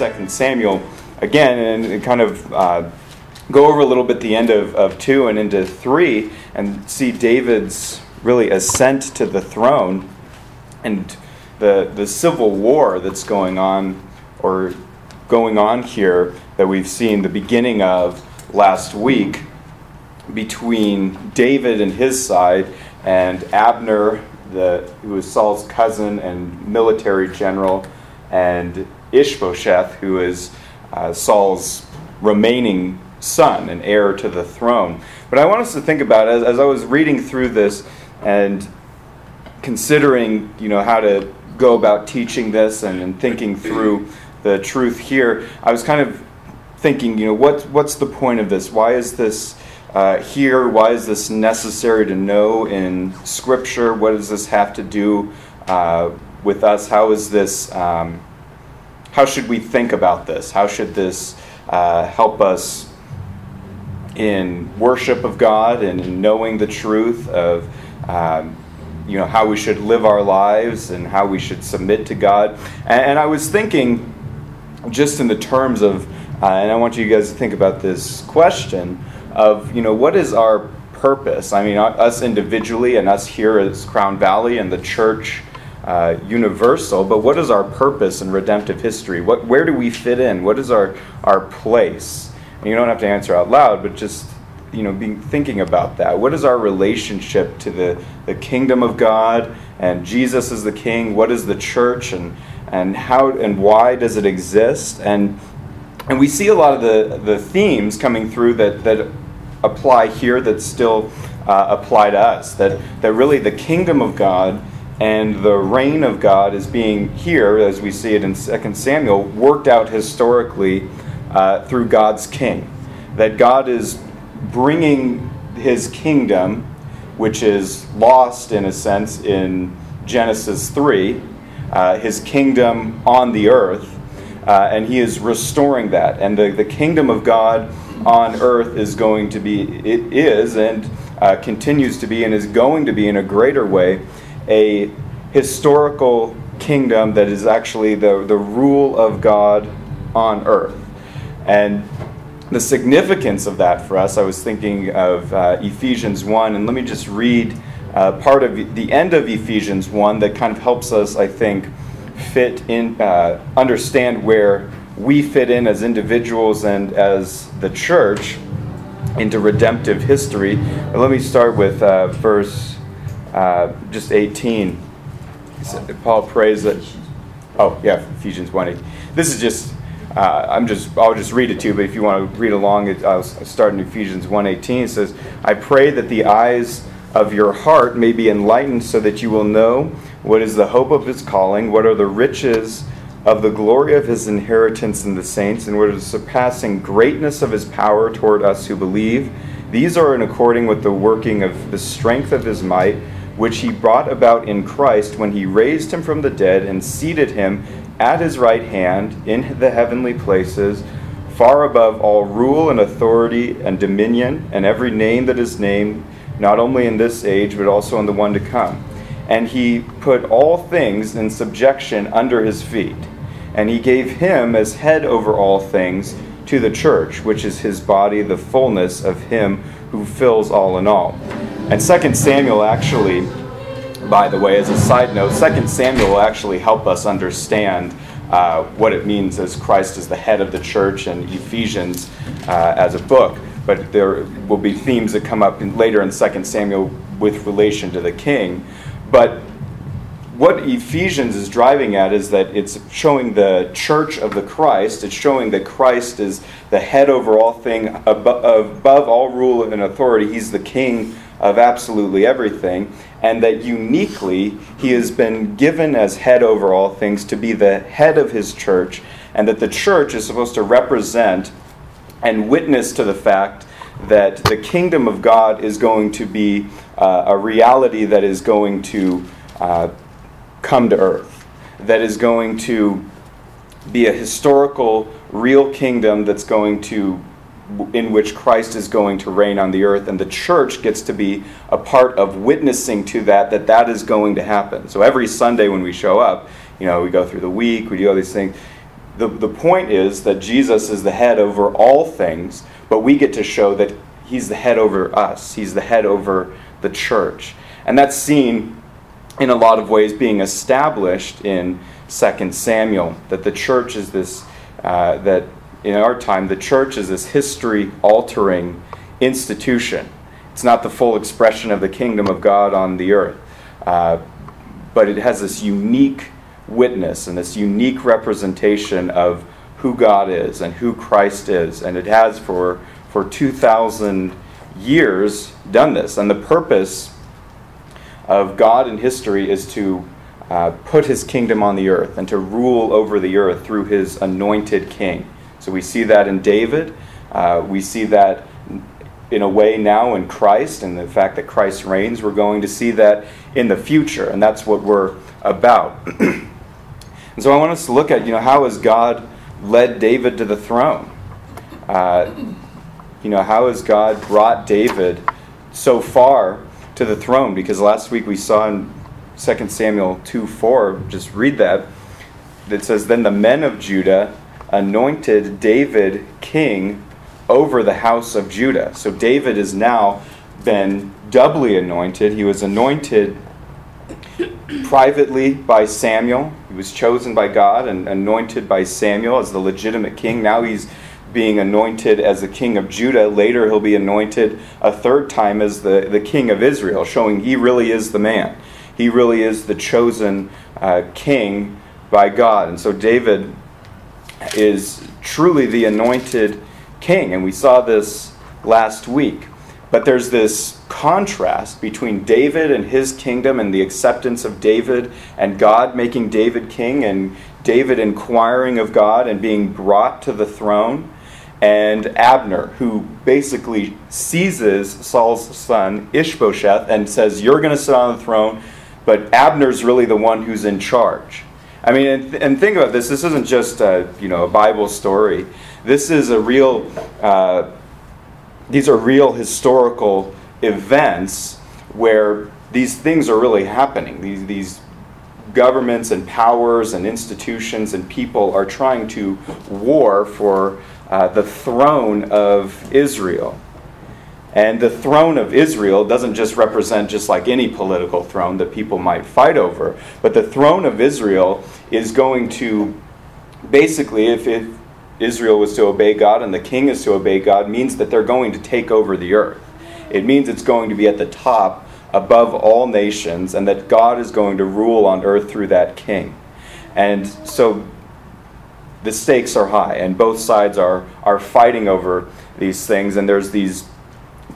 Second Samuel again and kind of uh, go over a little bit the end of, of 2 and into 3 and see David's really ascent to the throne and the, the civil war that's going on or going on here that we've seen the beginning of last week between David and his side and Abner, the, who is Saul's cousin and military general, and Ishbosheth, who is uh, Saul's remaining son and heir to the throne. But I want us to think about as, as I was reading through this and considering, you know, how to go about teaching this and, and thinking through the truth here, I was kind of thinking, you know, what, what's the point of this? Why is this uh, here? Why is this necessary to know in Scripture? What does this have to do uh, with us? How is this? Um, how should we think about this? How should this uh, help us in worship of God and in knowing the truth of um, you know how we should live our lives and how we should submit to God? And, and I was thinking, just in the terms of, uh, and I want you guys to think about this question of you know what is our purpose? I mean, us individually and us here as Crown Valley and the church uh, universal, but what is our purpose in redemptive history? What, where do we fit in? What is our, our place? And you don't have to answer out loud, but just you know, being thinking about that. What is our relationship to the, the kingdom of God and Jesus is the King? What is the church and and how and why does it exist? And and we see a lot of the, the themes coming through that, that apply here that still uh, apply to us. That that really the kingdom of God and the reign of God is being here, as we see it in 2 Samuel, worked out historically uh, through God's king. That God is bringing his kingdom, which is lost in a sense in Genesis 3, uh, his kingdom on the earth, uh, and he is restoring that. And the, the kingdom of God on earth is going to be, it is, and uh, continues to be, and is going to be in a greater way a historical kingdom that is actually the, the rule of God on earth. And the significance of that for us, I was thinking of uh, Ephesians 1, and let me just read uh, part of the end of Ephesians 1 that kind of helps us, I think, fit in, uh, understand where we fit in as individuals and as the church into redemptive history. But let me start with uh, verse uh, just 18. Paul prays that. Oh, yeah, Ephesians 1 8. This is just. Uh, I'm just. I'll just read it to you. But if you want to read along, it, I'll start in Ephesians 1:18. It says, "I pray that the eyes of your heart may be enlightened, so that you will know what is the hope of His calling, what are the riches of the glory of His inheritance in the saints, and what is the surpassing greatness of His power toward us who believe. These are in according with the working of the strength of His might." Which he brought about in Christ when he raised him from the dead and seated him at his right hand in the heavenly places, far above all rule and authority and dominion and every name that is named, not only in this age, but also in the one to come. And he put all things in subjection under his feet. And he gave him as head over all things to the church, which is his body, the fullness of him who fills all in all. And Second Samuel actually, by the way, as a side note, Second Samuel will actually help us understand uh, what it means as Christ is the head of the church and Ephesians uh, as a book. But there will be themes that come up in, later in Second Samuel with relation to the king. But what Ephesians is driving at is that it's showing the church of the Christ. It's showing that Christ is the head over all thing, above, above all rule and authority. He's the king of absolutely everything, and that uniquely he has been given as head over all things to be the head of his church, and that the church is supposed to represent and witness to the fact that the kingdom of God is going to be uh, a reality that is going to uh, come to earth, that is going to be a historical, real kingdom that's going to in which Christ is going to reign on the earth, and the church gets to be a part of witnessing to that, that that is going to happen. So every Sunday when we show up, you know, we go through the week, we do all these things. the, the point is that Jesus is the head over all things, but we get to show that he's the head over us, he's the head over the church. And that's seen in a lot of ways being established in 2 Samuel, that the church is this, uh, that in our time, the church is this history altering institution. It's not the full expression of the kingdom of God on the earth, uh, but it has this unique witness and this unique representation of who God is and who Christ is. And it has for, for 2,000 years done this. And the purpose of God in history is to uh, put his kingdom on the earth and to rule over the earth through his anointed king. So we see that in David. Uh, we see that in a way now in Christ and the fact that Christ reigns. We're going to see that in the future, and that's what we're about. and so I want us to look at, you know, how has God led David to the throne? Uh, you know, how has God brought David so far to the throne? Because last week we saw in 2 Samuel 2 4, just read that. It says, Then the men of Judah anointed David king over the house of Judah. So David has now been doubly anointed. He was anointed privately by Samuel. He was chosen by God and anointed by Samuel as the legitimate king. Now he's being anointed as the king of Judah. Later, he'll be anointed a third time as the, the king of Israel, showing he really is the man. He really is the chosen uh, king by God. And so David is truly the anointed king. And we saw this last week. But there's this contrast between David and his kingdom and the acceptance of David and God making David king and David inquiring of God and being brought to the throne and Abner, who basically seizes Saul's son Ishbosheth and says, You're going to sit on the throne, but Abner's really the one who's in charge. I mean, and, and think about this. This isn't just a, you know, a Bible story. This is a real, uh, these are real historical events where these things are really happening. These, these governments and powers and institutions and people are trying to war for uh, the throne of Israel. And the throne of Israel doesn't just represent just like any political throne that people might fight over, but the throne of Israel is going to basically, if, if Israel was to obey God and the king is to obey God, means that they're going to take over the earth. It means it's going to be at the top above all nations and that God is going to rule on earth through that king. And so the stakes are high and both sides are, are fighting over these things and there's these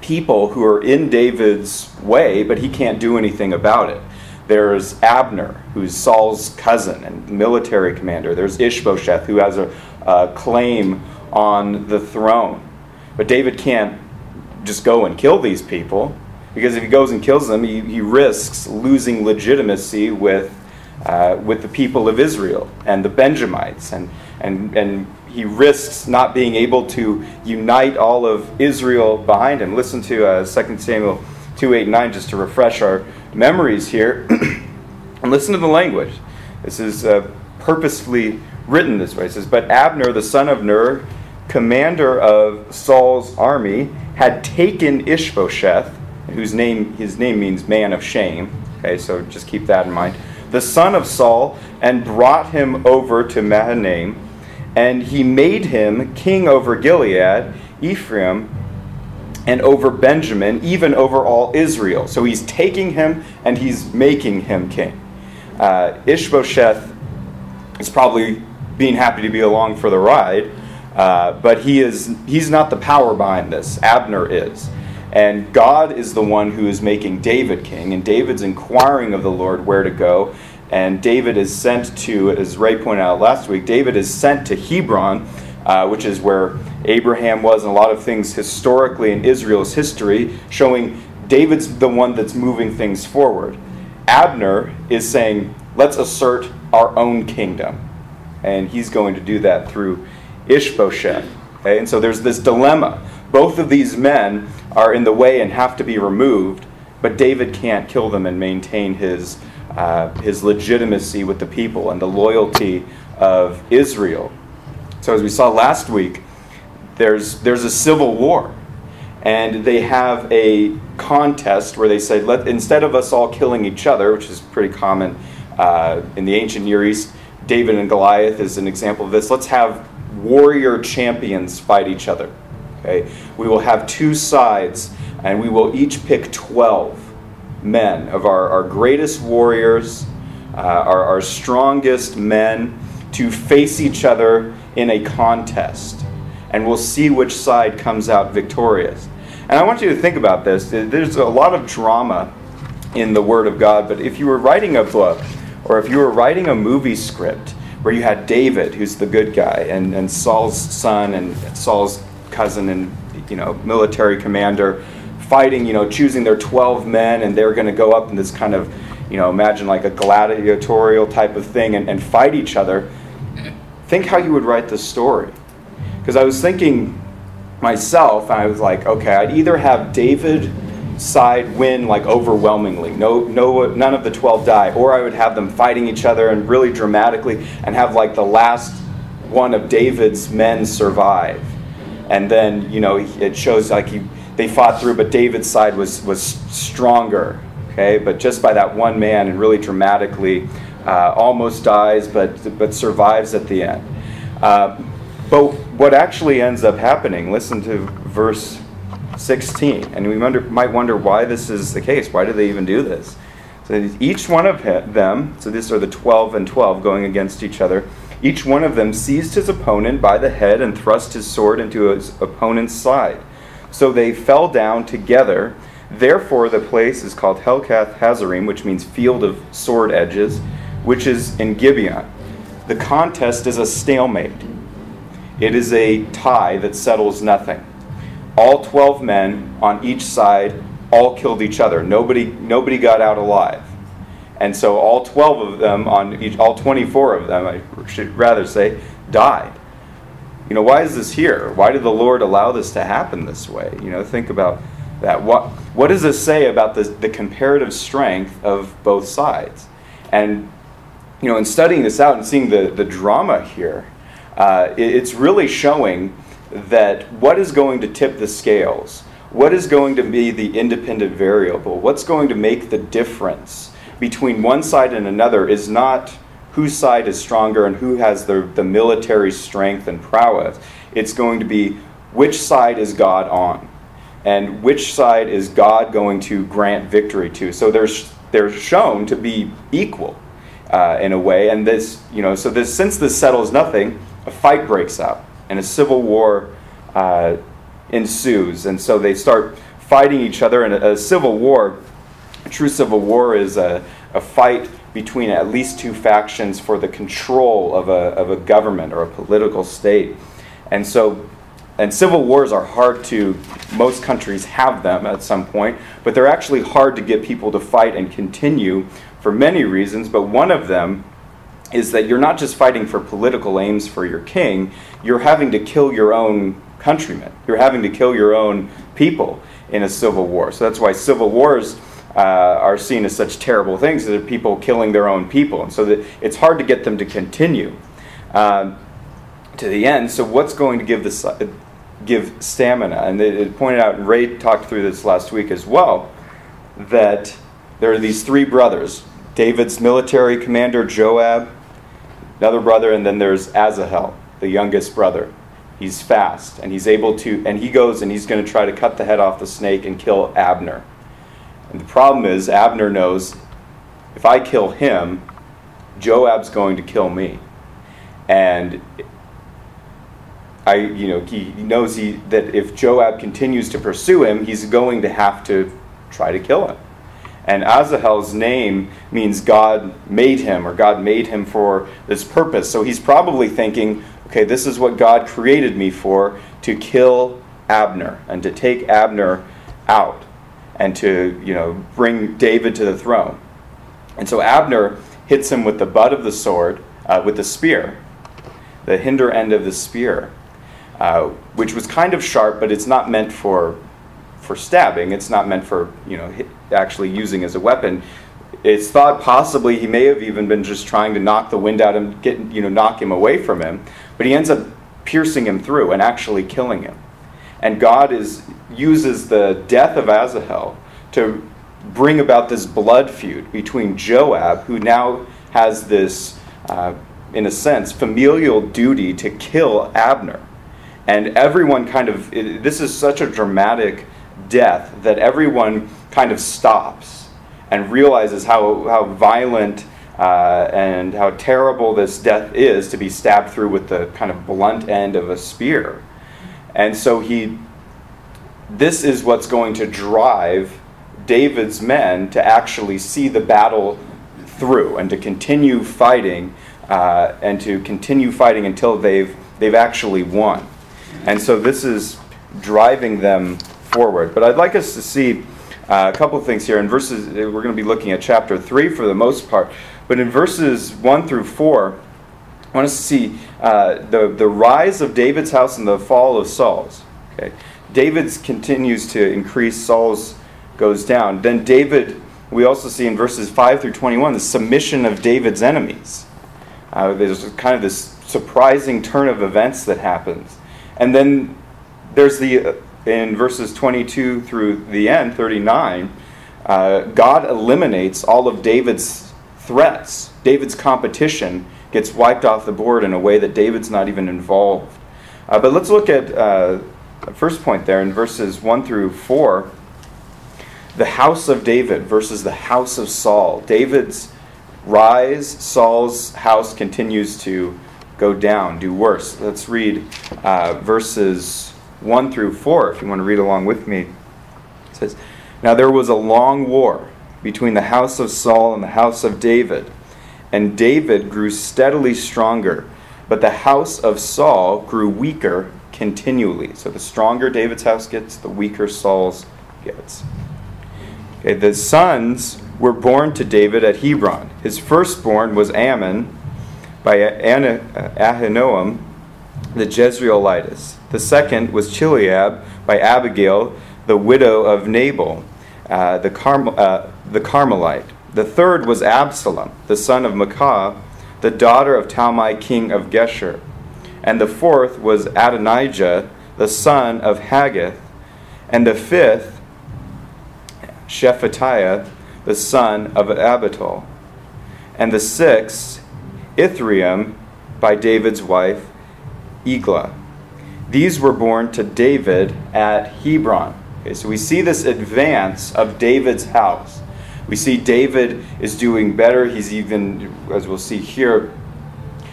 people who are in David's way, but he can't do anything about it. There's Abner, who's Saul's cousin and military commander. There's Ishbosheth, who has a, a claim on the throne. But David can't just go and kill these people, because if he goes and kills them, he, he risks losing legitimacy with, uh, with the people of Israel and the Benjamites. And, and, and he risks not being able to unite all of Israel behind him. Listen to uh, 2 Samuel 2 8 9 just to refresh our memories here. and listen to the language. This is uh, purposefully written this way. It says, But Abner, the son of Ner, commander of Saul's army, had taken Ishbosheth, whose name his name means man of shame. Okay, so just keep that in mind. The son of Saul, and brought him over to Mahanaim and he made him king over Gilead, Ephraim, and over Benjamin, even over all Israel. So he's taking him and he's making him king. Uh, Ishbosheth is probably being happy to be along for the ride, uh, but he is he's not the power behind this. Abner is. And God is the one who is making David king, and David's inquiring of the Lord where to go. And David is sent to, as Ray pointed out last week, David is sent to Hebron, uh, which is where Abraham was, and a lot of things historically in Israel's history, showing David's the one that's moving things forward. Abner is saying, let's assert our own kingdom. And he's going to do that through Ishbosheth. Okay? And so there's this dilemma. Both of these men are in the way and have to be removed, but David can't kill them and maintain his uh, his legitimacy with the people and the loyalty of Israel. So, as we saw last week, there's, there's a civil war. And they have a contest where they say, Let, instead of us all killing each other, which is pretty common uh, in the ancient Near East, David and Goliath is an example of this. Let's have warrior champions fight each other. Okay? We will have two sides, and we will each pick 12 men of our, our greatest warriors, uh, our, our strongest men, to face each other in a contest. And we'll see which side comes out victorious. And I want you to think about this. There's a lot of drama in the Word of God, but if you were writing a book, or if you were writing a movie script where you had David, who's the good guy, and, and Saul's son and Saul's cousin and you know military commander fighting, you know, choosing their 12 men, and they're going to go up in this kind of, you know, imagine like a gladiatorial type of thing and, and fight each other. Think how you would write the story. Because I was thinking myself, I was like, okay, I'd either have David side win like overwhelmingly, no, no, none of the 12 die, or I would have them fighting each other and really dramatically and have like the last one of David's men survive. And then, you know, it shows like he they fought through, but David's side was, was stronger. Okay, but just by that one man and really dramatically, uh, almost dies, but, but survives at the end. Uh, but what actually ends up happening, listen to verse 16, and we wonder, might wonder why this is the case. Why do they even do this? So each one of them, so these are the 12 and 12 going against each other, each one of them seized his opponent by the head and thrust his sword into his opponent's side. So they fell down together. Therefore, the place is called Helkath Hazarim, which means field of sword edges, which is in Gibeon. The contest is a stalemate, it is a tie that settles nothing. All 12 men on each side all killed each other. Nobody, nobody got out alive. And so all 12 of them, on each, all 24 of them, I should rather say, died you know, why is this here? Why did the Lord allow this to happen this way? You know, think about that. What, what does this say about the, the comparative strength of both sides? And, you know, in studying this out and seeing the, the drama here, uh, it, it's really showing that what is going to tip the scales? What is going to be the independent variable? What's going to make the difference between one side and another is not whose side is stronger and who has the, the military strength and prowess. It's going to be which side is God on and which side is God going to grant victory to. So there's they're shown to be equal uh, in a way, and this you know so this since this settles nothing, a fight breaks out and a civil war uh, ensues, and so they start fighting each other. And a, a civil war, a true civil war, is a, a fight between at least two factions for the control of a, of a government or a political state. And so, and civil wars are hard to, most countries have them at some point, but they're actually hard to get people to fight and continue for many reasons. But one of them is that you're not just fighting for political aims for your king, you're having to kill your own countrymen. You're having to kill your own people in a civil war. So that's why civil wars uh, are seen as such terrible things. That people killing their own people, and so that it's hard to get them to continue um, to the end. So what's going to give uh, give stamina? And it, it pointed out, and Ray talked through this last week as well, that there are these three brothers: David's military commander Joab, another brother, and then there's Asahel, the youngest brother. He's fast, and he's able to, and he goes and he's going to try to cut the head off the snake and kill Abner. And the problem is, Abner knows if I kill him, Joab's going to kill me. And I, you know, he knows he, that if Joab continues to pursue him, he's going to have to try to kill him. And Asahel's name means God made him, or God made him for this purpose. So he's probably thinking, okay, this is what God created me for to kill Abner and to take Abner out and to you know bring David to the throne. And so Abner hits him with the butt of the sword, uh, with the spear, the hinder end of the spear, uh, which was kind of sharp, but it's not meant for for stabbing. It's not meant for you know hit, actually using as a weapon. It's thought possibly he may have even been just trying to knock the wind out and get you know knock him away from him, but he ends up piercing him through and actually killing him. And God is, uses the death of Asahel to bring about this blood feud between Joab, who now has this, uh, in a sense, familial duty to kill Abner. And everyone kind of, this is such a dramatic death that everyone kind of stops and realizes how, how violent uh, and how terrible this death is to be stabbed through with the kind of blunt end of a spear. And so he, this is what's going to drive David's men to actually see the battle through and to continue fighting uh, and to continue fighting until they've, they've actually won. And so this is driving them forward. But I'd like us to see uh, a couple of things here. In verses, we're going to be looking at chapter 3 for the most part. But in verses 1 through 4, I want us to see uh, the, the rise of David's house and the fall of Saul's. Okay? David's continues to increase, Saul's goes down. Then David, we also see in verses 5 through 21, the submission of David's enemies. Uh, there's kind of this surprising turn of events that happens. And then there's the, uh, in verses 22 through the end, 39, uh, God eliminates all of David's threats. David's competition gets wiped off the board in a way that David's not even involved. Uh, but let's look at uh, the first point there in verses 1 through 4 the house of David versus the house of Saul. David's rise, Saul's house continues to go down, do worse. Let's read uh, verses 1 through 4 if you want to read along with me. It says, Now there was a long war between the house of Saul and the house of David, and David grew steadily stronger, but the house of Saul grew weaker continually. So the stronger David's house gets, the weaker Saul's gets. Okay, the sons were born to David at Hebron. His firstborn was Amnon by Ahinoam, the Jezreelitess. The second was Chileab by Abigail, the widow of Nabal, uh, the, Carmel, uh, the Carmelite. The third was Absalom, the son of Maacah, the daughter of Talmai, king of Geshur. And the fourth was Adonijah, the son of Haggith. And the fifth Shephatiah, the son of Abital. And the sixth, Ithream, by David's wife, Eglah. These were born to David at Hebron. Okay, so we see this advance of David's house. We see David is doing better. He's even, as we'll see here,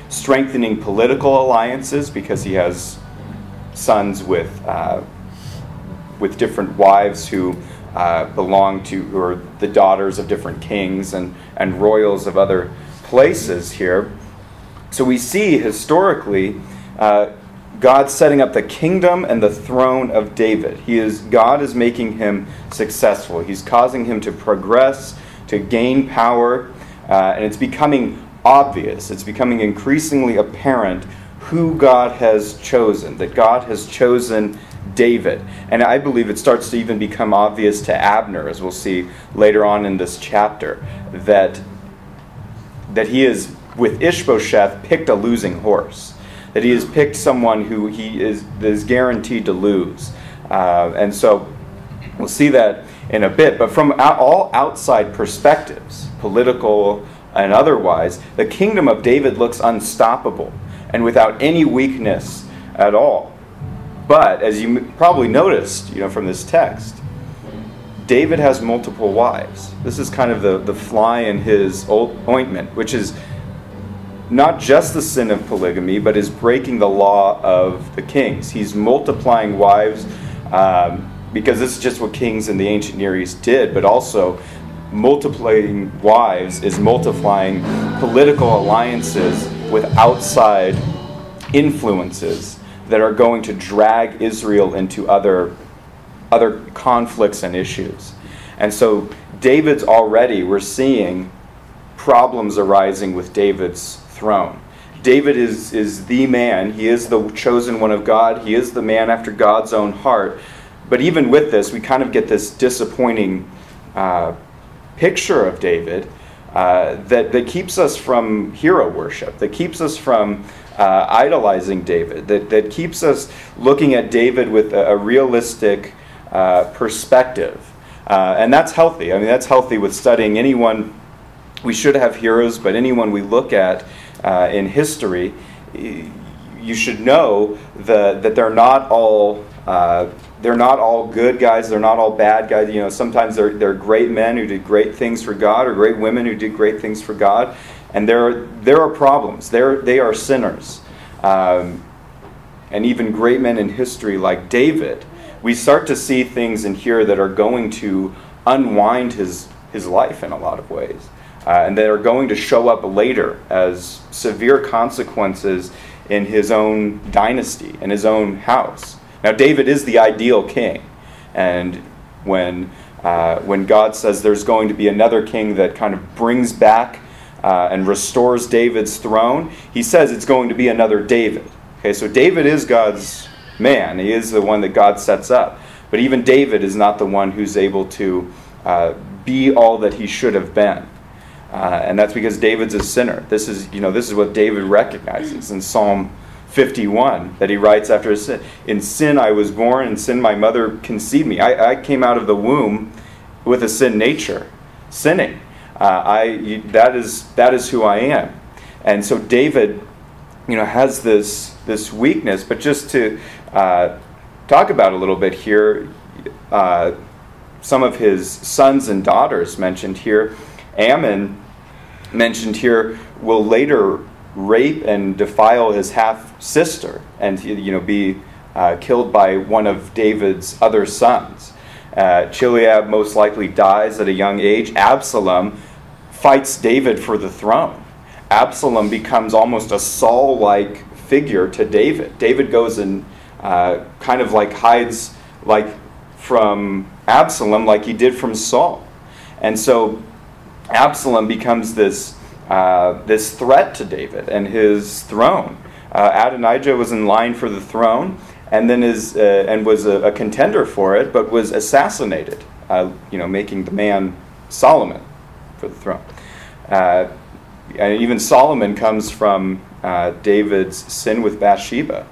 strengthening political alliances because he has sons with, uh, with different wives who uh, belong to, or the daughters of different kings and, and royals of other places here. So we see historically uh, God setting up the kingdom and the throne of David. He is God is making him successful. He's causing him to progress, to gain power, uh, and it's becoming obvious. It's becoming increasingly apparent who God has chosen. That God has chosen David. And I believe it starts to even become obvious to Abner, as we'll see later on in this chapter, that, that he is, with Ishbosheth, picked a losing horse. That he has picked someone who he is, is guaranteed to lose. Uh, and so we'll see that in a bit. But from all outside perspectives, political and otherwise, the kingdom of David looks unstoppable and without any weakness at all. But as you probably noticed, you know, from this text, David has multiple wives. This is kind of the, the fly in his ointment, which is not just the sin of polygamy, but is breaking the law of the kings. He's multiplying wives um, because this is just what kings in the ancient Near East did, but also multiplying wives is multiplying political alliances with outside influences that are going to drag Israel into other, other conflicts and issues. And so David's already, we're seeing problems arising with David's throne. David is, is the man. He is the chosen one of God. He is the man after God's own heart. But even with this, we kind of get this disappointing uh, picture of David uh, that, that keeps us from hero worship, that keeps us from uh, idolizing David, that, that keeps us looking at David with a, a realistic uh, perspective. Uh, and that's healthy. I mean, that's healthy with studying anyone. We should have heroes, but anyone we look at uh, in history, you should know the, that they're not all uh, they're not all good guys. They're not all bad guys. You know, sometimes they're, they're great men who did great things for God, or great women who did great things for God. And there, there are problems. They're, they are sinners. Um, and even great men in history like David, we start to see things in here that are going to unwind his, his life in a lot of ways. Uh, and that are going to show up later as severe consequences in his own dynasty, in his own house. Now, David is the ideal king. And when, uh, when God says there's going to be another king that kind of brings back uh, and restores David's throne, he says it's going to be another David. Okay, so David is God's man, he is the one that God sets up. But even David is not the one who's able to uh, be all that he should have been. Uh, and that's because David's a sinner. This is, you know, this is what David recognizes in Psalm 51 that he writes after his sin. In sin I was born, in sin my mother conceived me. I, I came out of the womb with a sin nature, sinning. Uh, I, you, that, is, that is who I am. And so David, you know, has this, this weakness. But just to uh, talk about a little bit here, uh, some of his sons and daughters mentioned here. Amnon mentioned here will later rape and defile his half sister and you know be uh, killed by one of David's other sons. Uh, Chileab most likely dies at a young age. Absalom fights David for the throne. Absalom becomes almost a Saul like figure to David. David goes and uh, kind of like hides like from Absalom like he did from Saul. And so Absalom becomes this uh, this threat to David and his throne. Uh, Adonijah was in line for the throne, and then is uh, and was a, a, contender for it, but was assassinated. Uh, you know, making the man Solomon for the throne. Uh, and even Solomon comes from David's sin with Bathsheba,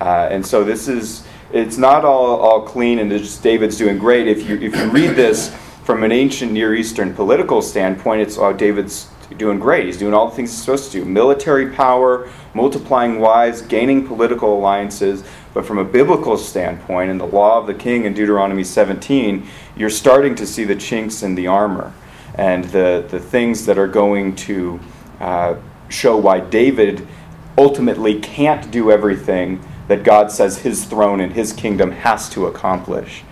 and so this is it's not all, all clean and just David's doing great. If you if you read this from an ancient Near Eastern political standpoint, it's oh David's doing great. He's doing all the things he's supposed to do military power, multiplying wives, gaining political alliances. But from a biblical standpoint, in the law of the king in Deuteronomy 17, you're starting to see the chinks in the armor and the, the things that are going to uh, show why David ultimately can't do everything that God says his throne and his kingdom has to accomplish.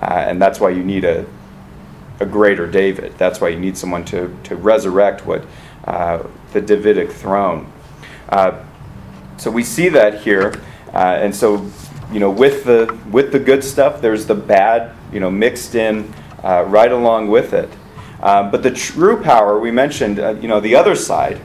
Uh, and that's why you need a, a greater David. That's why you need someone to, to resurrect what uh, the Davidic throne. Uh, so we see that here, uh, and so you know with the with the good stuff, there's the bad, you know, mixed in uh, right along with it. Um, but the true power we mentioned, uh, you know, the other side,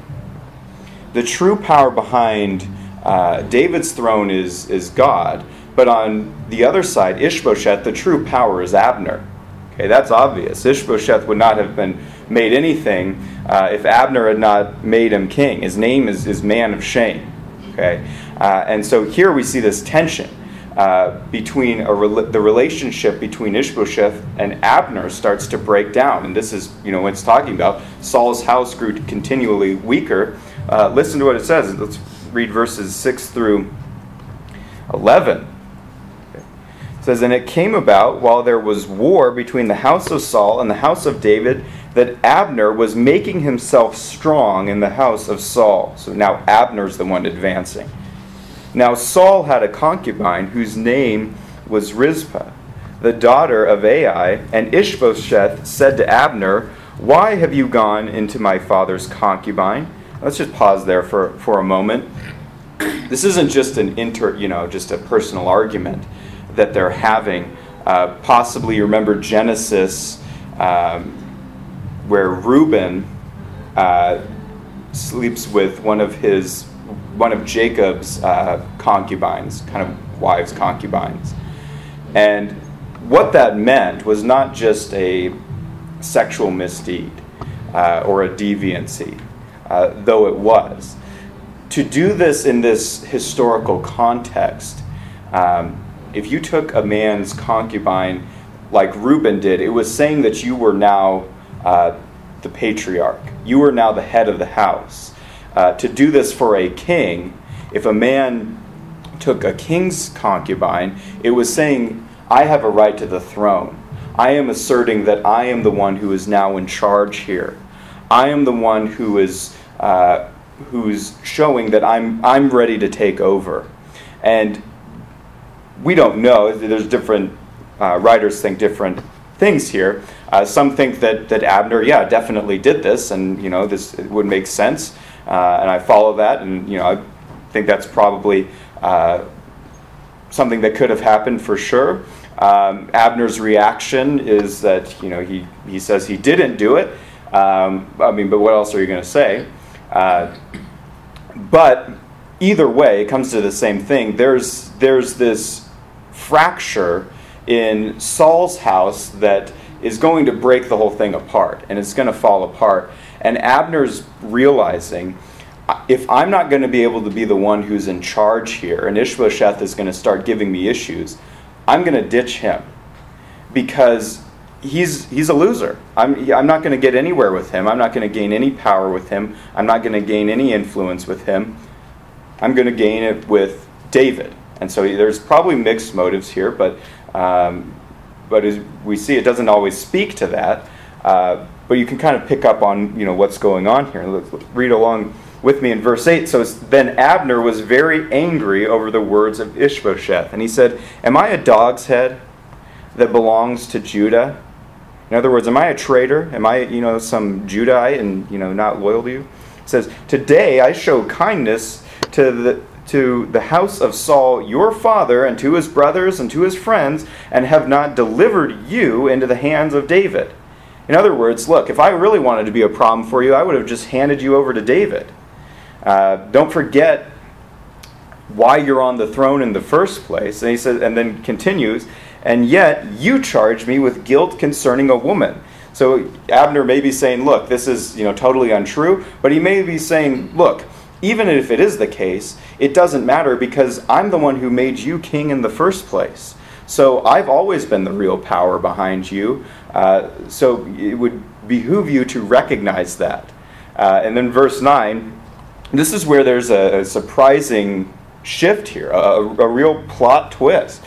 the true power behind uh, David's throne is is God. But on the other side, Ishbosheth, the true power is Abner. Okay, that's obvious. Ishbosheth would not have been made anything uh, if Abner had not made him king. His name is, is man of shame. Okay, uh, and so here we see this tension uh, between re- the relationship between Ishbosheth and Abner starts to break down, and this is you know what it's talking about. Saul's house grew continually weaker. Uh, listen to what it says. Let's read verses six through eleven says, And it came about while there was war between the house of Saul and the house of David that Abner was making himself strong in the house of Saul. So now Abner's the one advancing. Now Saul had a concubine whose name was Rizpah, the daughter of Ai, and Ishbosheth said to Abner, Why have you gone into my father's concubine? Let's just pause there for, for a moment. This isn't just an inter, you know, just a personal argument that they're having. Uh, possibly remember Genesis, um, where Reuben uh, sleeps with one of his one of Jacob's uh, concubines, kind of wives' concubines, and what that meant was not just a sexual misdeed. uh, or a deviancy, uh, though it was. To do this in this historical context, um, if you took a man's concubine like Reuben did, it was saying that you were now uh, the patriarch. You were now the head of the house. Uh, to do this for a king, if a man took a king's concubine, it was saying, I have a right to the throne. I am asserting that I am the one who is now in charge here. I am the one who is uh, who's showing that I'm I'm ready to take over. And we don't know. There's different uh, writers think different things here. Uh, some think that that Abner, yeah, definitely did this, and you know this would make sense, uh, and I follow that, and you know I think that's probably uh, something that could have happened for sure. Um, Abner's reaction is that you know he he says he didn't do it. Um, I mean, but what else are you going to say? Uh, but either way, it comes to the same thing. There's there's this fracture in Saul's house that is going to break the whole thing apart, and it's going to fall apart. And Abner's realizing if I'm not going to be able to be the one who's in charge here, and Ishbosheth is going to start giving me issues, I'm going to ditch him because he's he's a loser. I'm I'm not going to get anywhere with him. I'm not going to gain any power with him. I'm not going to gain any influence with him. I'm going to gain it with David. And so there's probably mixed motives here, but um, but as we see, it doesn't always speak to that. Uh, but you can kind of pick up on you know what's going on here. Let's read along with me in verse 8. So then Abner was very angry over the words of Ishbosheth. And he said, Am I a dog's head that belongs to Judah? In other words, am I a traitor? Am I, you know, some Judahite and, you know, not loyal to you? It says, Today I show kindness to the to the house of Saul your father and to his brothers and to his friends and have not delivered you into the hands of David. In other words, look, if I really wanted to be a problem for you, I would have just handed you over to David. Uh, don't forget why you're on the throne in the first place. And he says, and then continues, and yet you charge me with guilt concerning a woman. So Abner may be saying, look, this is you know totally untrue, but he may be saying, look, even if it is the case, it doesn't matter because I'm the one who made you king in the first place. So I've always been the real power behind you. Uh, so it would behoove you to recognize that. Uh, and then verse 9 this is where there's a, a surprising shift here, a, a real plot twist.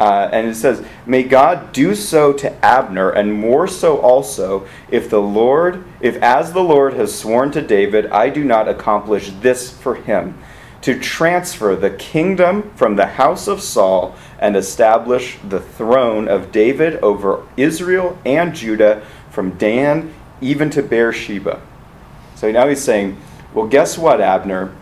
Uh, and it says, May God do so to Abner, and more so also, if the Lord, if as the Lord has sworn to David, I do not accomplish this for him, to transfer the kingdom from the house of Saul and establish the throne of David over Israel and Judah from Dan even to Beersheba. So now he's saying, well, guess what, Abner?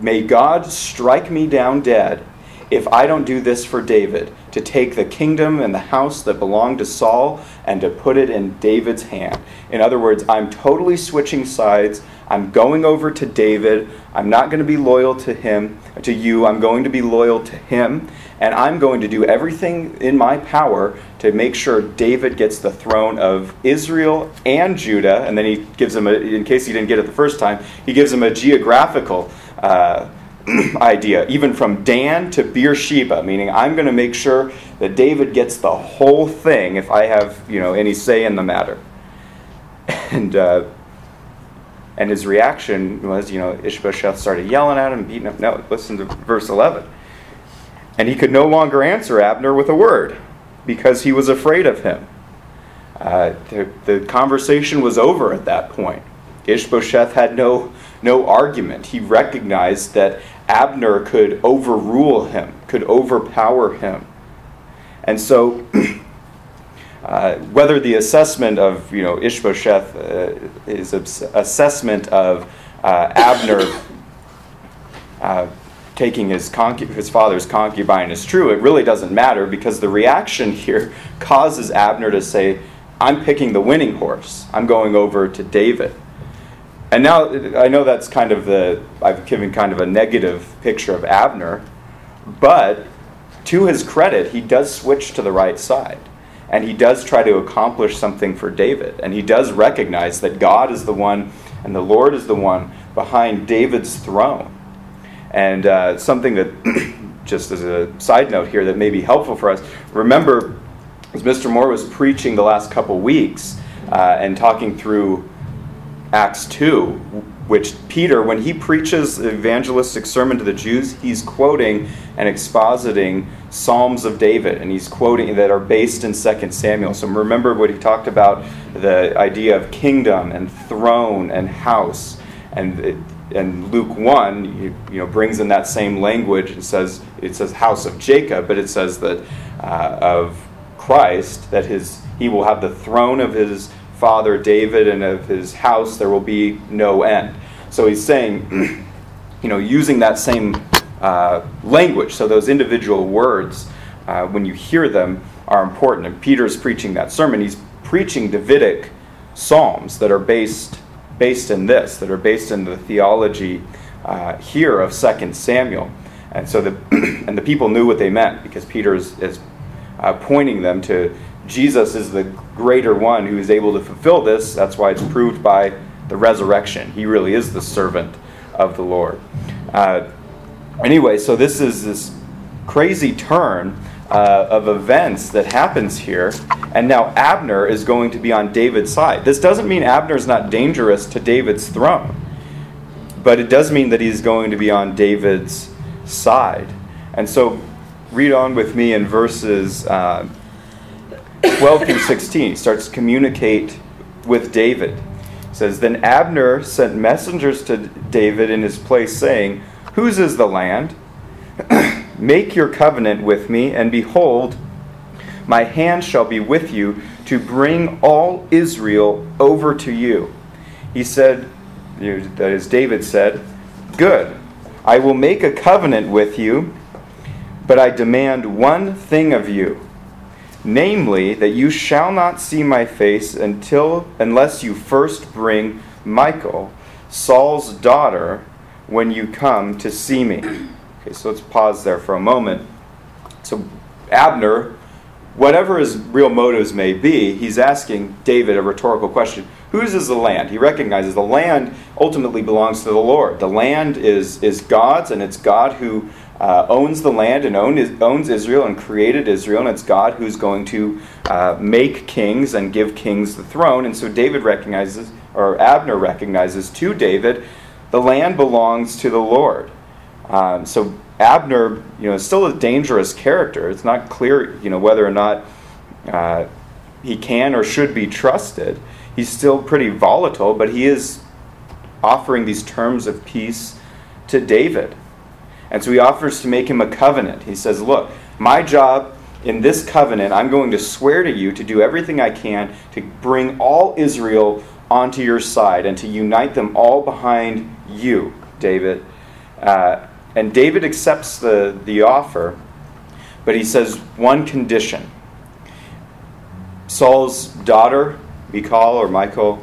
May God strike me down dead if I don't do this for David to take the kingdom and the house that belonged to Saul and to put it in David's hand. In other words, I'm totally switching sides. I'm going over to David. I'm not going to be loyal to him, to you. I'm going to be loyal to him. And I'm going to do everything in my power to make sure David gets the throne of Israel and Judah. And then he gives him, a, in case he didn't get it the first time, he gives him a geographical uh, idea, even from Dan to Beersheba, meaning I'm going to make sure that David gets the whole thing if I have, you know, any say in the matter. And uh, and his reaction was, you know, Ishbosheth started yelling at him, beating him. No, listen to verse 11. And he could no longer answer Abner with a word because he was afraid of him. Uh, the, the conversation was over at that point. Ishbosheth had no, no argument. He recognized that Abner could overrule him, could overpower him. And so, uh, whether the assessment of you know Ishbosheth uh, is assessment of uh, Abner uh, taking his, concu- his father's concubine is true, it really doesn't matter because the reaction here causes Abner to say, I'm picking the winning horse. I'm going over to David. And now I know that's kind of the, I've given kind of a negative picture of Abner, but to his credit, he does switch to the right side. and he does try to accomplish something for David. And he does recognize that God is the one and the Lord is the one behind David's throne. And uh, something that, just as a side note here, that may be helpful for us remember, as Mr. Moore was preaching the last couple weeks uh, and talking through Acts 2, which Peter, when he preaches the evangelistic sermon to the Jews, he's quoting and expositing Psalms of David, and he's quoting that are based in 2 Samuel. So remember what he talked about the idea of kingdom and throne and house. And, and Luke 1 you, you know, brings in that same language and says, it says house of Jacob, but it says that uh, of Christ, that his, he will have the throne of his father David and of his house there will be no end. So he's saying, you know, using that same uh, language. So those individual words, uh, when you hear them, are important. And Peter's preaching that sermon. He's preaching Davidic psalms that are based based in this, that are based in the theology uh, here of Second Samuel. And so the and the people knew what they meant because Peter is, is uh, pointing them to Jesus is the greater one who is able to fulfill this. That's why it's proved by the resurrection. He really is the servant of the Lord. Uh, anyway, so this is this crazy turn uh, of events that happens here, and now Abner is going to be on David's side. This doesn't mean Abner is not dangerous to David's throne, but it does mean that he's going to be on David's side. And so, read on with me in verses. Uh, 12 through 16 he starts to communicate with David. Says, Then Abner sent messengers to David in his place, saying, Whose is the land? Make your covenant with me, and behold, my hand shall be with you to bring all Israel over to you. He said, that is, David said, Good, I will make a covenant with you, but I demand one thing of you namely that you shall not see my face until unless you first bring Michal, Saul's daughter, when you come to see me. Okay, so let's pause there for a moment. So Abner, whatever his real motives may be, he's asking David a rhetorical question. Whose is the land? He recognizes the land ultimately belongs to the Lord. The land is, is God's, and it's God who uh, owns the land and own, owns Israel and created Israel, and it's God who's going to uh, make kings and give kings the throne. And so David recognizes, or Abner recognizes to David, the land belongs to the Lord. Um, so Abner, you know, is still a dangerous character. It's not clear, you know, whether or not uh, he can or should be trusted. He's still pretty volatile, but he is offering these terms of peace to David. And so he offers to make him a covenant. He says, Look, my job in this covenant, I'm going to swear to you to do everything I can to bring all Israel onto your side and to unite them all behind you, David. Uh, and David accepts the, the offer, but he says one condition. Saul's daughter, Michal or Michael,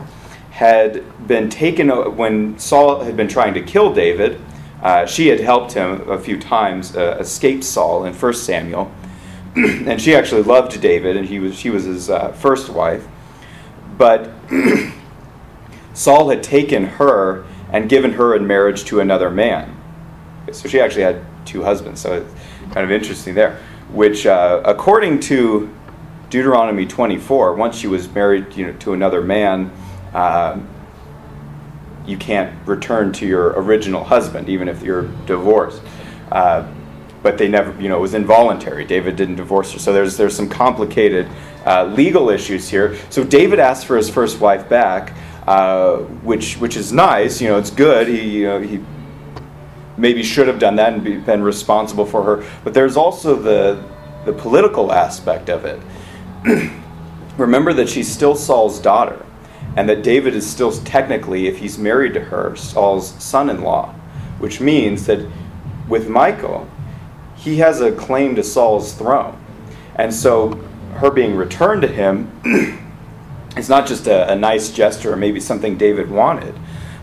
had been taken when Saul had been trying to kill David uh, she had helped him a few times uh, escape Saul in 1 Samuel. and she actually loved David, and he was, she was his uh, first wife. But Saul had taken her and given her in marriage to another man. So she actually had two husbands, so it's kind of interesting there. Which, uh, according to Deuteronomy 24, once she was married you know, to another man, uh, you can't return to your original husband, even if you're divorced. Uh, but they never, you know, it was involuntary. David didn't divorce her. So there's, there's some complicated uh, legal issues here. So David asked for his first wife back, uh, which, which is nice. You know, it's good. He, you know, he maybe should have done that and be, been responsible for her. But there's also the, the political aspect of it. Remember that she's still Saul's daughter and that David is still technically, if he's married to her, Saul's son in law, which means that with Michael, he has a claim to Saul's throne. And so her being returned to him is not just a, a, nice gesture or maybe something David wanted,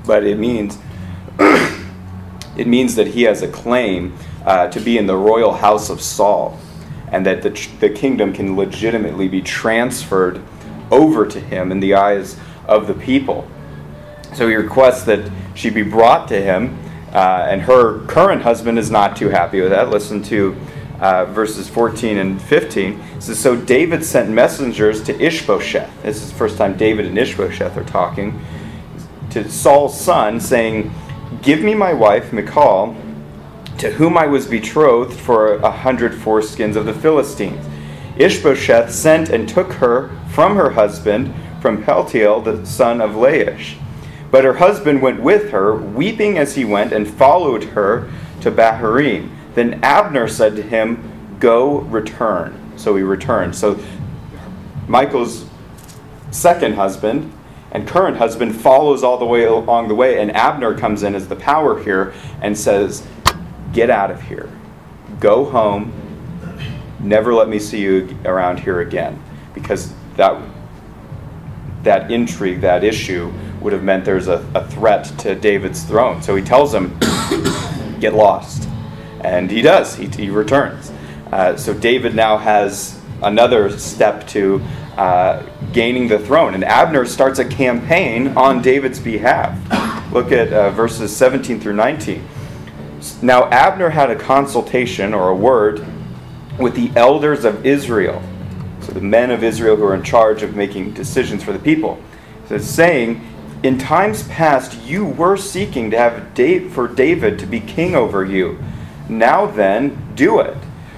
but it means it means that he has a claim uh, to be in the royal house of Saul. and that the, the kingdom can legitimately be transferred over to him in the eyes of the people. So he requests that she be brought to him, uh, and her current husband is not too happy with that. Listen to uh, verses 14 and 15. It says, So David sent messengers to Ishbosheth. This is the first time David and Ishbosheth are talking. To Saul's son, saying, Give me my wife, Michal, to whom I was betrothed for a hundred foreskins of the Philistines. Ishbosheth sent and took her from her husband, from Paltiel, the son of Laish. But her husband went with her, weeping as he went, and followed her to Bahurim. Then Abner said to him, Go, return. So he returned. So Michael's second husband and current husband follows all the way along the way, and Abner comes in as the power here and says, Get out of here. Go home. Never let me see you around here again. Because that, that intrigue, that issue, would have meant there's a, a threat to David's throne. So he tells him, Get lost. And he does, he, he returns. Uh, so David now has another step to uh, gaining the throne. And Abner starts a campaign on David's behalf. Look at uh, verses 17 through 19. Now Abner had a consultation or a word with the elders of Israel, the men of Israel who are in charge of making decisions for the people. So it's saying, in times past you were seeking to have Dave, for David to be king over you. Now then, do it.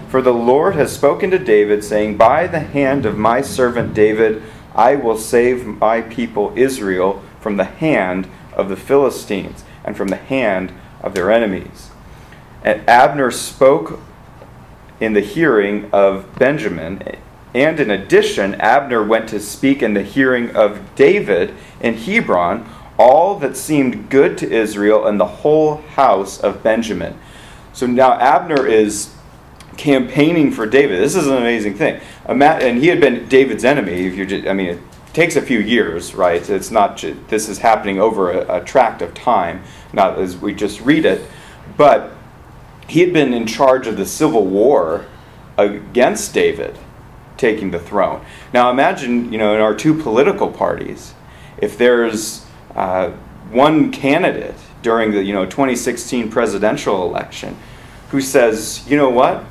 For the Lord has spoken to David, saying, By the hand of my servant David, I will save my people Israel from the hand of the Philistines and from the hand of their enemies. And Abner spoke in the hearing of Benjamin. And in addition, Abner went to speak in the hearing of David in Hebron all that seemed good to Israel and the whole house of Benjamin. So now Abner is campaigning for David. This is an amazing thing. And he had been David's enemy. If you just, I mean, it takes a few years, right? It's not. This is happening over a, a tract of time, not as we just read it. But he had been in charge of the civil war against David taking the throne. Now imagine, you know, in our two political parties, if there's uh, one candidate during the you know 2016 presidential election who says, you know what,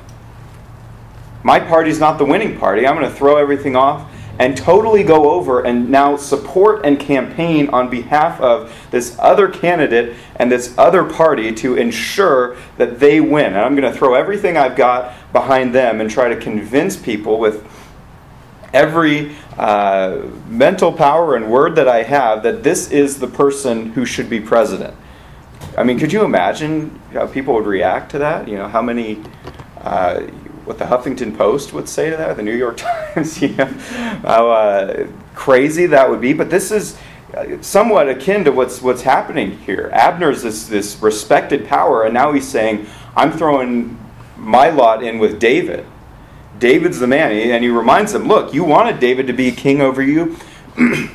my party's not the winning party. I'm going to throw everything off and totally go over and now support and campaign on behalf of this other candidate and this other party to ensure that they win. And I'm going to throw everything I've got behind them and try to convince people with every uh, mental power and word that I have that this is the person who should be president. I mean, could you imagine how people would react to that? You know, how many, uh, what the Huffington Post would say to that, the New York Times, you know, how uh, crazy that would be. But this is uh, somewhat akin to what's what's happening here. Abner's this this respected power, and now he's saying, "I'm throwing my lot in with David." David's the man, and he reminds them, "Look, you wanted David to be king over you."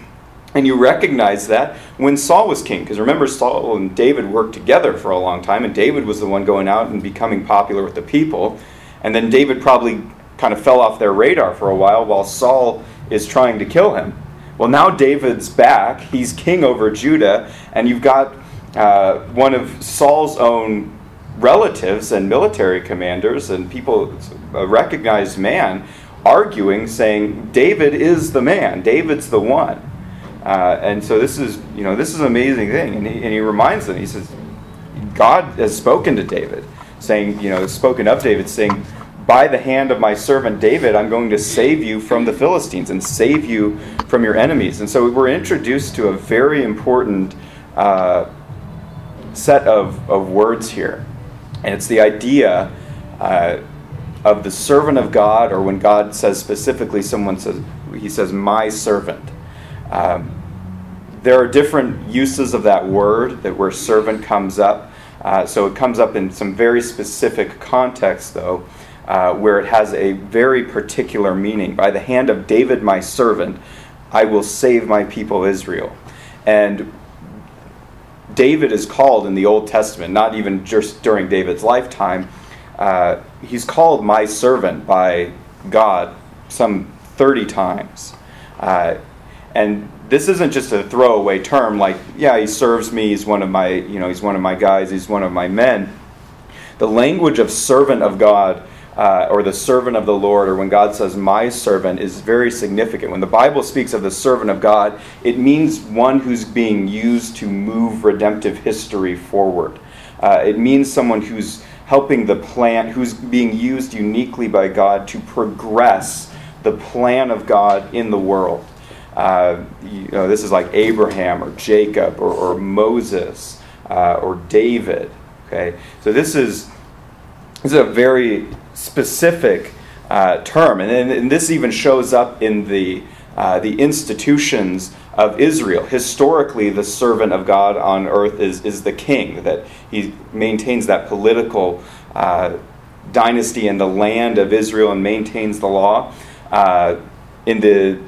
And you recognize that when Saul was king, because remember, Saul and David worked together for a long time, and David was the one going out and becoming popular with the people. And then David probably kind of fell off their radar for a while while Saul is trying to kill him. Well, now David's back. He's king over Judah, and you've got uh, one of Saul's own relatives and military commanders and people, a recognized man, arguing, saying, David is the man, David's the one. Uh, and so this is, you know, this is an amazing thing. And he, and he reminds them, he says, God has spoken to David, saying, you know, spoken of David, saying, by the hand of my servant David, I'm going to save you from the Philistines and save you from your enemies. And so we're introduced to a very important uh, set of, of words here. And it's the idea uh, of the servant of God, or when God says specifically, someone says, he says, my servant. Um, there are different uses of that word that where servant comes up. Uh, so it comes up in some very specific context, though, uh, where it has a very particular meaning. By the hand of David, my servant, I will save my people Israel. And David is called in the Old Testament, not even just during David's lifetime, uh, he's called my servant by God some 30 times. Uh, and this isn't just a throwaway term like, yeah, he serves me, he's one of my, you know, he's one of my guys, he's one of my men. The language of servant of God uh, or the servant of the Lord, or when God says my servant, is very significant. When the Bible speaks of the servant of God, it means one who's being used to move redemptive history forward. Uh, it means someone who's helping the plan, who's being used uniquely by God to progress the plan of God in the world. Uh, you know, this is like Abraham or Jacob or, or Moses uh, or David. Okay, so this is this is a very specific uh, term, and, and, this even shows up in the uh, the institutions of Israel. Historically, the servant of God on earth is is the king. That he maintains that political uh, dynasty in the land of Israel and maintains the law. Uh, in the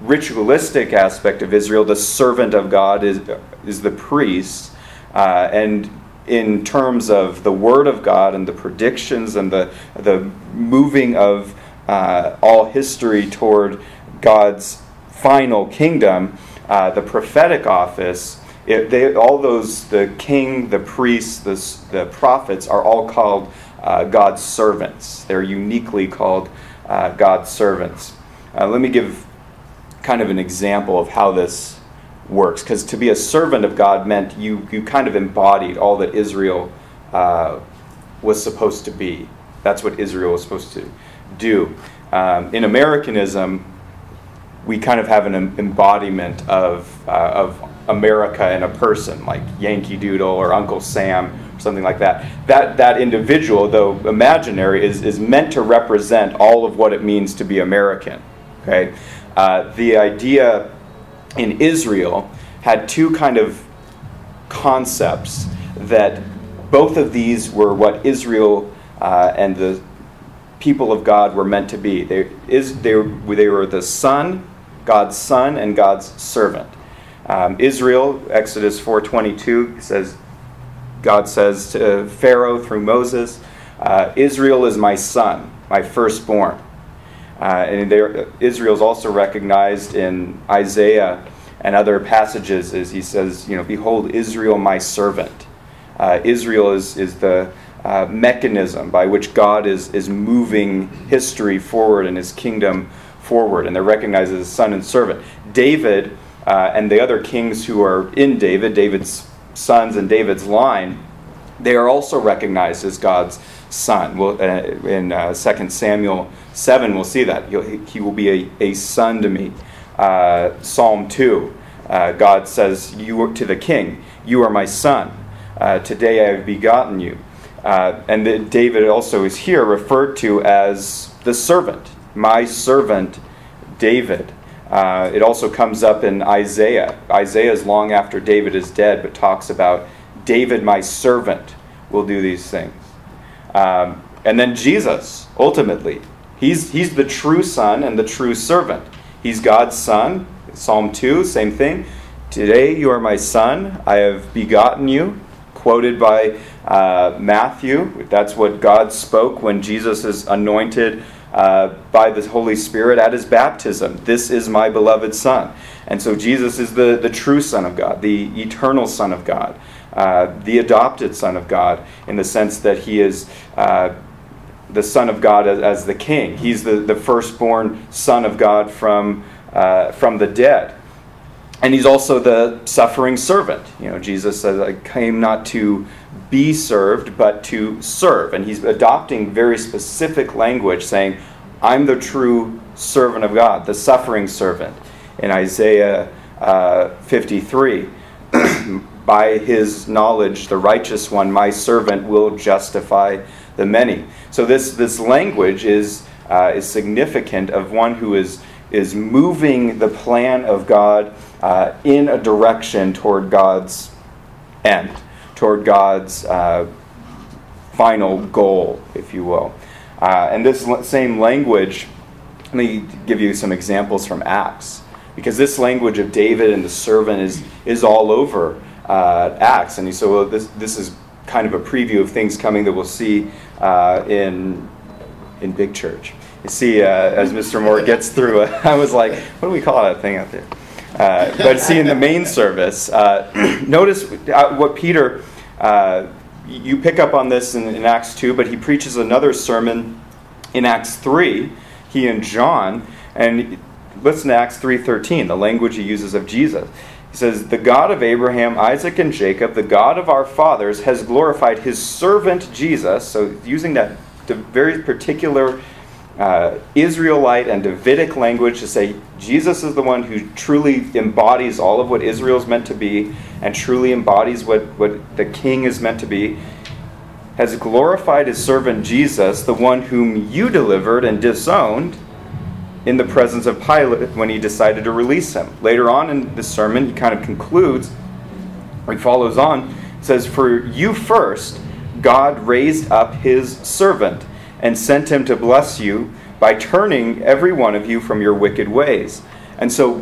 ritualistic aspect of Israel, the servant of God is is the priest, uh, and in terms of the Word of God and the predictions and the, the moving of uh, all history toward God's final kingdom, uh, the prophetic office, it, they, all those, the king, the priests, the, the prophets, are all called uh, God's servants. They're uniquely called uh, God's servants. Uh, let me give kind of an example of how this works. Because to be a servant of God meant you, you kind of embodied all that Israel uh, was supposed to be. That's what Israel was supposed to do. Um, in Americanism, we kind of have an embodiment of, uh, of America in a person, like Yankee Doodle or Uncle Sam, or something like that. That, that individual, though imaginary, is, is meant to represent all of what it means to be American. Okay? Uh, the idea in Israel had two kind of concepts that both of these were what Israel uh, and the people of God were meant to be. They, is, they, were, they were the son, God's son, and God's servant. Um, Israel, Exodus 4.22 says, God says to Pharaoh through Moses, uh, Israel is my son, my firstborn. Uh, and Israel is also recognized in Isaiah and other passages as he says, you know, behold, Israel, my servant. Uh, Israel is, is the uh, mechanism by which God is, is moving history forward and his kingdom forward, and they're recognized as son and servant. David uh, and the other kings who are in David, David's sons and David's line, they are also recognized as God's son. Well, uh, in uh, 2 Samuel 7, we'll see that. He'll, he will be a, a son to me. Uh, Psalm 2, uh, God says you to the king, You are my son. Uh, today I have begotten you. Uh, and the, David also is here referred to as the servant, my servant David. It also comes up in Isaiah. Isaiah is long after David is dead, but talks about David, my servant, will do these things. Um, and then Jesus, ultimately, he's, he's the true son and the true servant. He's God's son. Psalm 2, same thing. Today you are my son. I have begotten you. Quoted by uh, Matthew. That's what God spoke when Jesus is anointed uh, by the Holy Spirit at his baptism. This is my beloved Son. And so Jesus is the, the true Son of God, the eternal Son of God, uh, the adopted Son of God, in the sense that he is uh, the Son of God as, as, the King. He's the, the firstborn Son of God from, uh, from the dead. And he's also the suffering servant. You know, Jesus says, I came not to be served, but to serve. And he's adopting very specific language, saying, I'm the true servant of God, the suffering servant. In Isaiah uh, 53, by his knowledge, the righteous one, my servant, will justify the many. So this, this language is, uh, is significant of one who is, is moving the plan of God uh, in a direction toward God's end, toward God's uh, final goal, if you will. Uh, and this same language, let me give you some examples from Acts, because this language of David and the servant is, is all over uh, Acts. And you say, well, this, this is kind of a preview of things coming that we'll see uh, in in big church. You see, uh, as Mr. Moore gets through, I was like, what do we call that thing out there? Uh, but see, in the main service, uh, notice uh, what Peter, you pick up on this in, in Acts 2, but he preaches another sermon in Acts 3, he and John, and listen to Acts 3.13, the language he uses of Jesus. He says, The God of Abraham, Isaac, and Jacob, the God of our fathers, has glorified his servant Jesus. So, using that very particular uh, Israelite and Davidic language to say Jesus is the one who truly embodies all of what Israel is meant to be and truly embodies what, what the king is meant to be, has glorified his servant Jesus, the one whom you delivered and disowned in the presence of Pilate when he decided to release him. Later on in the sermon, he kind of concludes, he follows on, says, For you first, God raised up his servant and sent him to bless you by turning every one of you from your wicked ways. And so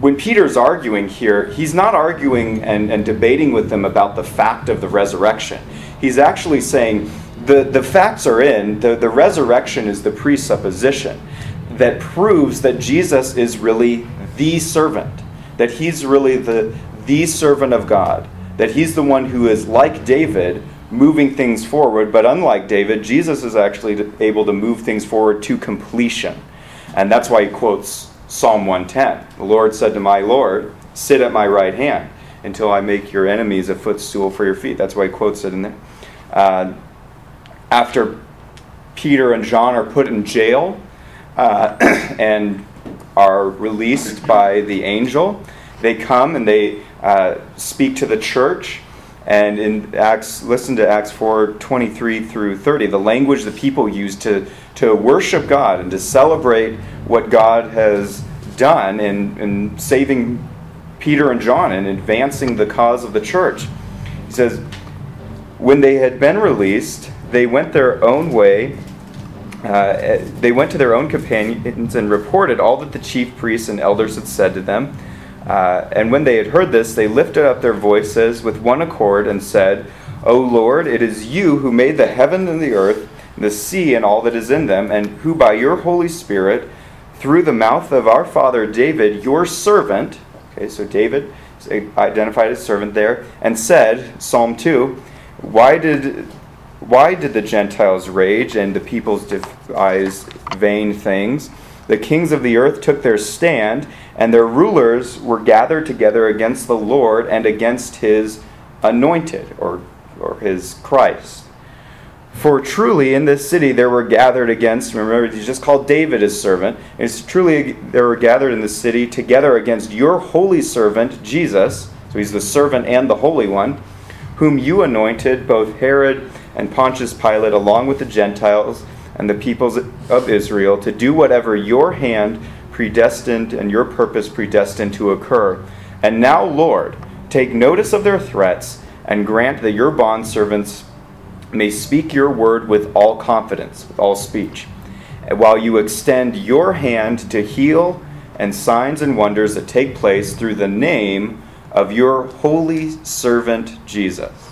when Peter's arguing here, he's not arguing and, and debating with them about the fact of the resurrection. He's actually saying the, the facts are in, the, the resurrection is the presupposition that proves that Jesus is really the servant, that he's really the, the servant of God, that he's the one who is like David, moving things forward, but unlike David, Jesus is actually able to move things forward to completion. And that's why he quotes Psalm 110. The Lord said to my Lord, Sit at my right hand until I make your enemies a footstool for your feet. That's why he quotes it in there. Uh, after Peter and John are put in jail, uh, and are released by the angel. They come and they uh, speak to the church. And in Acts, listen to Acts 4 23 through 30, the language the people use to, to worship God and to celebrate what God has done in, in saving Peter and John and advancing the cause of the church. He says, When they had been released, they went their own way uh, they went to their own companions and reported all that the chief priests and elders had said to them. Uh, and when they had heard this, they lifted up their voices with one accord and said, O Lord, it is you who made the heaven and the earth, the sea and all that is in them, and who by your Holy Spirit, through the mouth of our father David, your servant, okay, so David identified as servant there, and said, Psalm 2, why did why did the Gentiles rage and the peoples devise vain things? The kings of the earth took their stand, and their rulers were gathered together against the Lord and against his anointed, or, or his Christ. For truly in this city there were gathered against, remember, he just called David his servant. It's truly there were gathered in the city together against your holy servant, Jesus. So he's the servant and the Holy One, whom you anointed, both Herod and Pontius Pilate, along with the Gentiles and the peoples of Israel, to do whatever your hand predestined and your purpose predestined to occur. And now, Lord, take notice of their threats and grant that your bondservants may speak your word with all confidence, with all speech, while you extend your hand to heal and signs and wonders that take place through the name of your holy servant Jesus.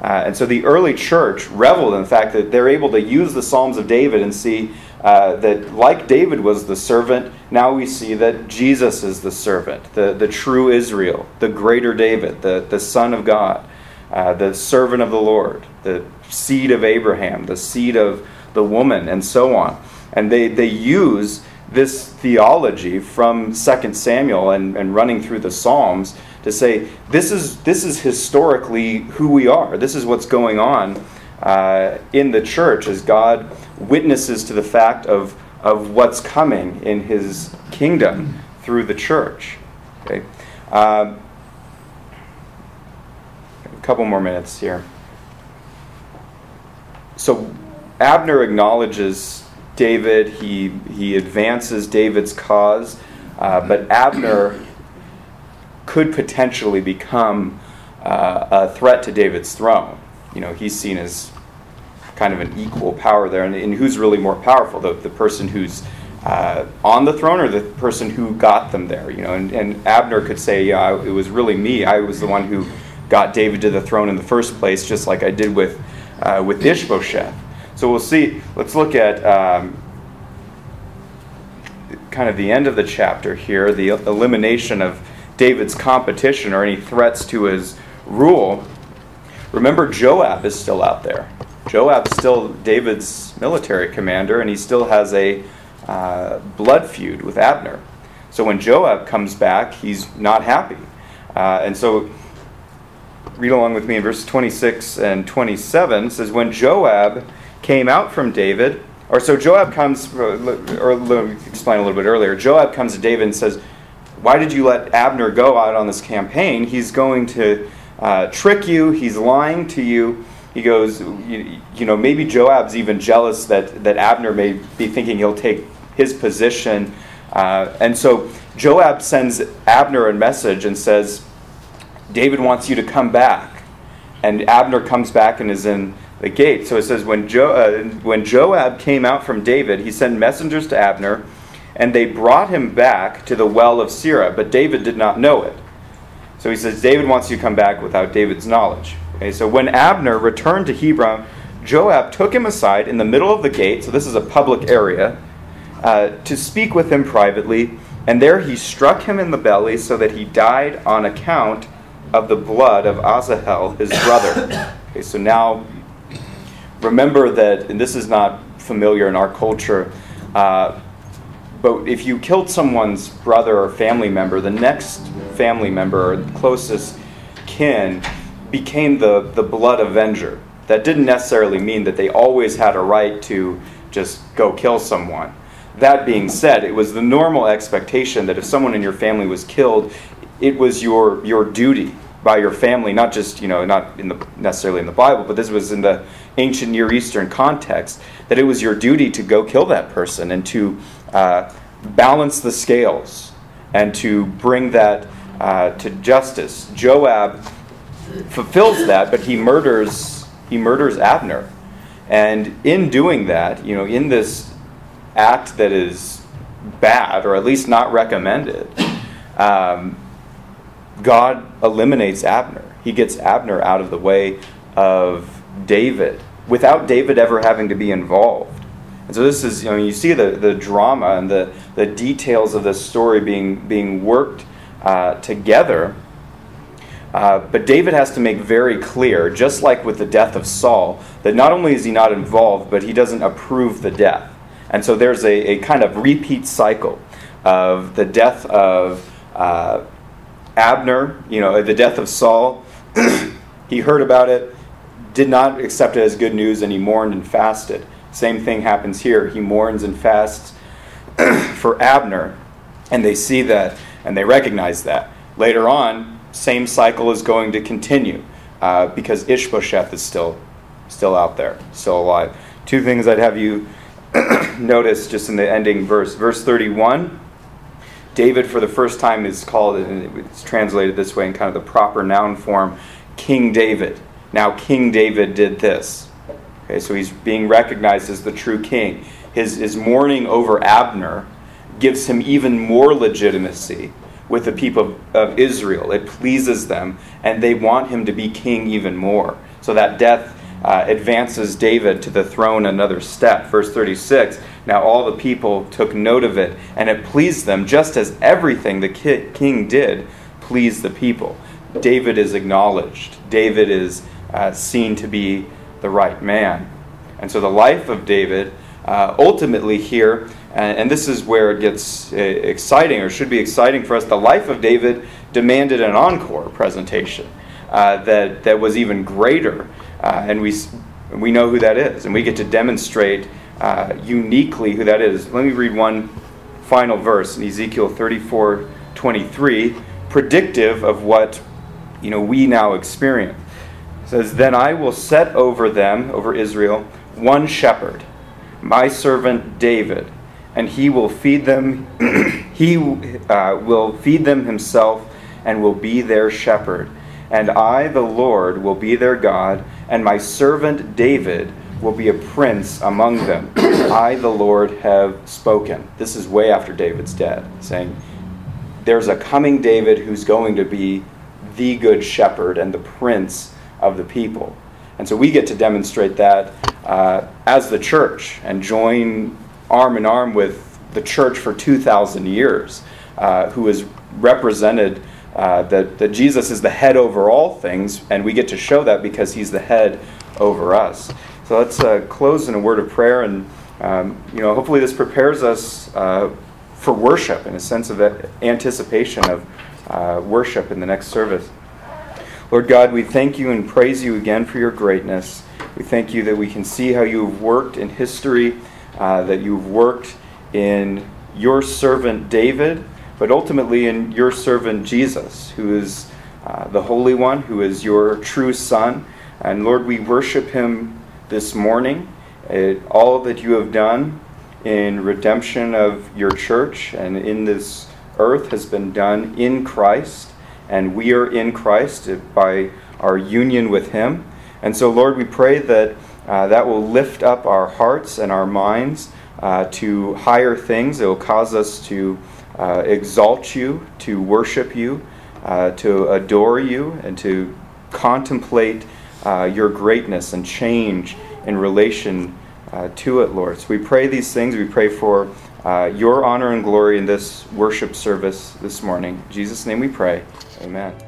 Uh, and so the early church reveled in the fact that they're able to use the Psalms of David and see uh, that, like David was the servant, now we see that Jesus is the servant, the, the true Israel, the greater David, the, the Son of God, uh, the servant of the Lord, the seed of Abraham, the seed of the woman, and so on. And they, they use this theology from 2 Samuel and, and running through the Psalms to say this is this is historically who we are. This is what's going on uh, in the church as God witnesses to the fact of of what's coming in His kingdom through the church. Okay, um, a couple more minutes here. So Abner acknowledges David. He he advances David's cause, uh, but Abner could potentially become uh, a threat to David's throne. You know, he's seen as kind of an equal power there. And, and who's really more powerful, the, the person who's uh, on the throne or the person who got them there? You know, and, and Abner could say, yeah, it was really me. I was the one who got David to the throne in the first place, just like I did with, uh, with Ishbosheth. So we'll see. Let's look at um, kind of the end of the chapter here the elimination of David's competition or any threats to his rule. Remember, Joab is still out there. Joab's still David's military commander, and he still has a uh, blood feud with Abner. So when Joab comes back, he's not happy. Uh, and so, read along with me in verse 26 and 27 says, When Joab came out from David, or so Joab comes, or let me explain a little bit earlier. Joab comes to David and says, Why did you let Abner go out on this campaign? He's going to uh, trick you, he's lying to you. He goes, you, you, know, maybe Joab's even jealous that, that Abner may be thinking he'll take his position. Uh, and so Joab sends Abner a message and says, David wants you to come back. And Abner comes back and is in the gate. So it says, when, jo- uh, when Joab came out from David, he sent messengers to Abner, and they brought him back to the well of Sirah, but David did not know it. So he says, David wants you to come back without David's knowledge. Okay, so when Abner returned to Hebron, Joab took him aside in the middle of the gate, so this is a public area, uh, to speak with him privately, and there he struck him in the belly so that he died on account of the blood of Asahel, his brother. Okay, so now remember that, and this is not familiar in our culture, uh, but if you killed someone's brother or family member, the next family member or closest kin became the, the blood avenger. That didn't necessarily mean that they always had a right to just go kill someone. That being said, it was the normal expectation that if someone in your family was killed, it was your, your duty by your family, not just, you know, not in the, necessarily in the Bible, but this was in the ancient Near Eastern context, that it was your duty to go kill that person and to uh, balance the scales and to bring that uh, to justice. Joab fulfills that, but he murders he murders Abner, and in doing that, you know, in this act that is bad or at least not recommended, um, God eliminates Abner. He gets Abner out of the way of David without David ever having to be involved. And so this is, you know, you see the, the drama and the, the details of this story being, being worked uh, together. Uh, but David has to make very clear, just like with the death of Saul, that not only is he not involved, but he doesn't approve the death. And so there's a, a kind of repeat cycle of the death of uh, Abner, you know, the death of Saul. he heard about it, did not accept it as good news, and he mourned and fasted. Same thing happens here. He mourns and fasts for Abner, and they see that and they recognize that. Later on, same cycle is going to continue uh, because Ishbosheth is still still out there, still alive. Two things I'd have you notice just in the ending verse. Verse 31, David for the first time is called, and it's translated this way in kind of the proper noun form, King David. Now, King David did this. Okay, so he's being recognized as the true king. His, his mourning over Abner gives him even more legitimacy with the people of Israel. It pleases them, and they want him to be king even more. So that death uh, advances David to the throne another step. Verse 36 Now all the people took note of it, and it pleased them, just as everything the king did pleased the people. David is acknowledged, David is uh, seen to be the right man. And so the life of David uh, ultimately here and, and this is where it gets uh, exciting, or should be exciting for us. The life of David demanded an encore presentation uh, that, that was even greater. Uh, and we, we know who that is, and we get to demonstrate uh, uniquely who that is. Let me read one final verse in Ezekiel 34 23, predictive of what you know, we now experience. Says, Then I will set over them, over Israel, one shepherd, my servant David and he will feed them he uh, will feed them himself and will be their shepherd. And i the lord will be their god and my servant david will be a prince among them. I the lord have spoken. This is way after david's dead saying there's a coming david who's going to be the good shepherd and the prince of the people. And so we get to demonstrate that uh, as the church and join arm in arm with the church for 2,000 years, uh, who has represented uh, that, that Jesus is the head over all things, and we get to show that because he's the head over us. So let's uh, close in a word of prayer, and um, you know, hopefully this prepares us uh, for worship in a sense of anticipation of uh, worship in the next service. Lord God, we thank you and praise you again for your greatness. We thank you that we can see how you have worked in history, uh, that you've worked in your servant David, but ultimately in your servant Jesus, who is uh, the Holy One, who is your true Son. And Lord, we worship him this morning. It, all that you have done in redemption of your church and in this earth has been done in Christ and we are in Christ by our union with Him. And so, Lord, we pray that uh, that will lift up our hearts and our minds uh, to higher things. It will cause us to uh, exalt you, to worship you, uh, to adore you, and to contemplate uh, your greatness and change in relation uh, to it, Lord. So we pray these things. We pray for your honor and glory in this worship service this morning. In Jesus' name we pray. Amen.